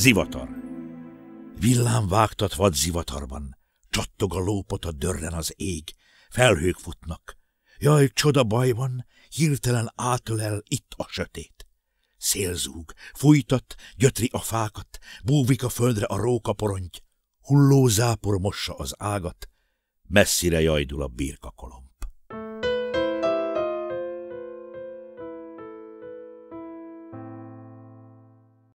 Zivatar. Villám vágtat vad zivatarban, csattog a lópota, dörren az ég, felhők futnak. Jaj, csoda baj van, hirtelen átölel itt a sötét. Szélzúg, fújtat, gyötri a fákat, búvik a földre a rókaporonty, hulló zápor mossa az ágat, messzire jajdul a birka